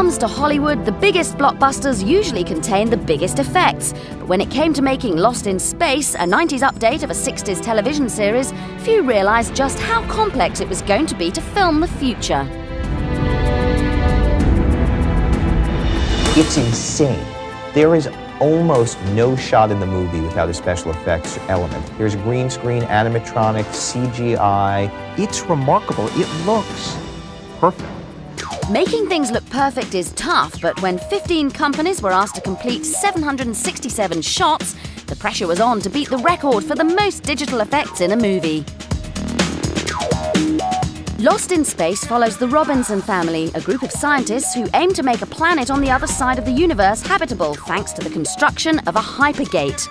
comes to Hollywood, the biggest blockbusters usually contain the biggest effects. But when it came to making Lost in Space, a 90s update of a 60s television series, few realised just how complex it was going to be to film the future. It's insane. There is almost no shot in the movie without a special effects element. There's green screen, animatronic, CGI. It's remarkable. It looks perfect. Making things look perfect is tough, but when 15 companies were asked to complete 767 shots, the pressure was on to beat the record for the most digital effects in a movie. Lost in Space follows the Robinson family, a group of scientists who aim to make a planet on the other side of the universe habitable thanks to the construction of a hypergate.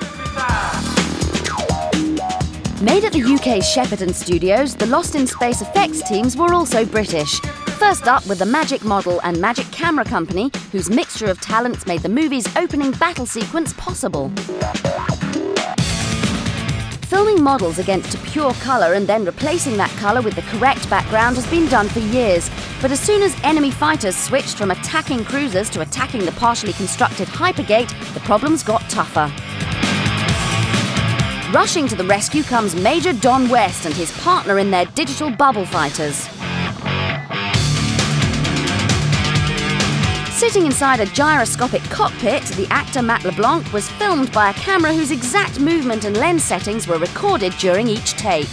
Made at the UK's Shepperton Studios, the Lost in Space effects teams were also British. First up with the Magic Model and Magic Camera Company, whose mixture of talents made the movie's opening battle sequence possible. Filming models against a pure colour and then replacing that colour with the correct background has been done for years. But as soon as enemy fighters switched from attacking cruisers to attacking the partially constructed Hypergate, the problems got tougher. Rushing to the rescue comes Major Don West and his partner in their digital bubble fighters. Sitting inside a gyroscopic cockpit, the actor Matt LeBlanc was filmed by a camera whose exact movement and lens settings were recorded during each take.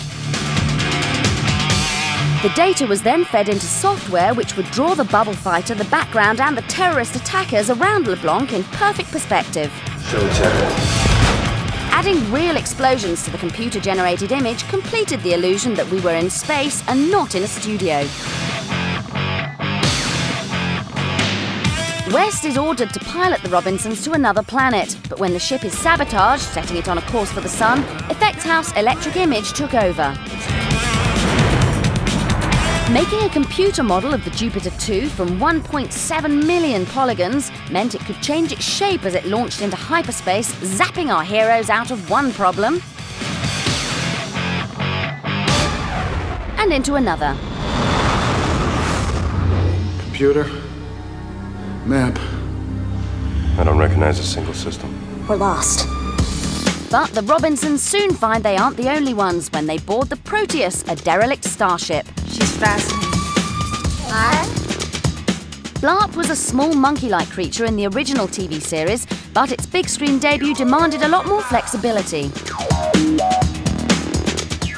The data was then fed into software which would draw the bubble fighter, the background, and the terrorist attackers around LeBlanc in perfect perspective. Adding real explosions to the computer generated image completed the illusion that we were in space and not in a studio. West is ordered to pilot the Robinsons to another planet, but when the ship is sabotaged, setting it on a course for the sun, Effects House Electric Image took over. Making a computer model of the Jupiter 2 from 1.7 million polygons meant it could change its shape as it launched into hyperspace, zapping our heroes out of one problem and into another. Computer. Map. I don't recognize a single system. We're lost. But the Robinsons soon find they aren't the only ones when they board the Proteus, a derelict starship. She's fascinating. What? Blarp was a small monkey like creature in the original TV series, but its big screen debut demanded a lot more flexibility.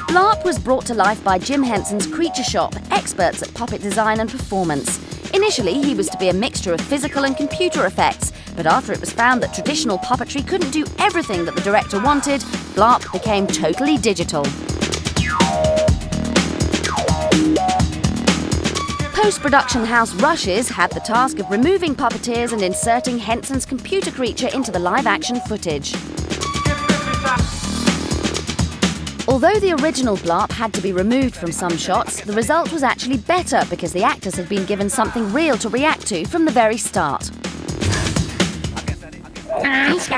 Blarp was brought to life by Jim Henson's Creature Shop, experts at puppet design and performance. Initially, he was to be a mixture of physical and computer effects, but after it was found that traditional puppetry couldn't do everything that the director wanted, Blarp became totally digital. Post production house Rushes had the task of removing puppeteers and inserting Henson's computer creature into the live action footage. Although the original Blarp had to be removed from some shots, the result was actually better because the actors had been given something real to react to from the very start. Nice.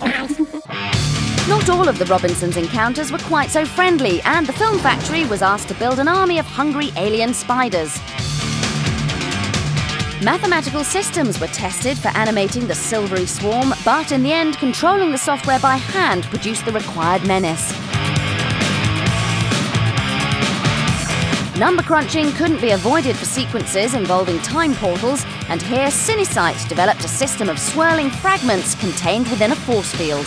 Nice. Not all of the Robinsons' encounters were quite so friendly, and the film factory was asked to build an army of hungry alien spiders. Mathematical systems were tested for animating the silvery swarm, but in the end, controlling the software by hand produced the required menace. Number crunching couldn't be avoided for sequences involving time portals, and here Cinesite developed a system of swirling fragments contained within a force field.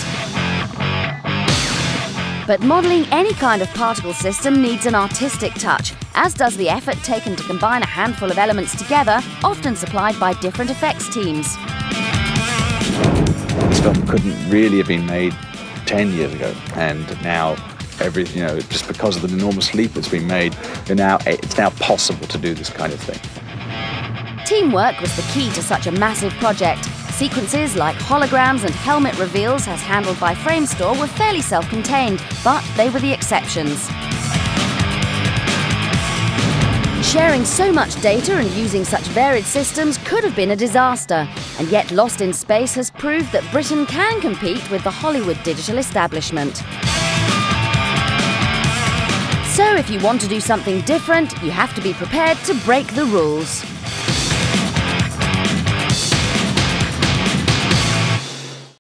But modelling any kind of particle system needs an artistic touch, as does the effort taken to combine a handful of elements together, often supplied by different effects teams. This film couldn't really have been made 10 years ago, and now every you know just because of the enormous leap that's been made, now it's now possible to do this kind of thing. Teamwork was the key to such a massive project. Sequences like holograms and helmet reveals, as handled by Framestore, were fairly self contained, but they were the exceptions. Sharing so much data and using such varied systems could have been a disaster, and yet Lost in Space has proved that Britain can compete with the Hollywood digital establishment. So, if you want to do something different, you have to be prepared to break the rules.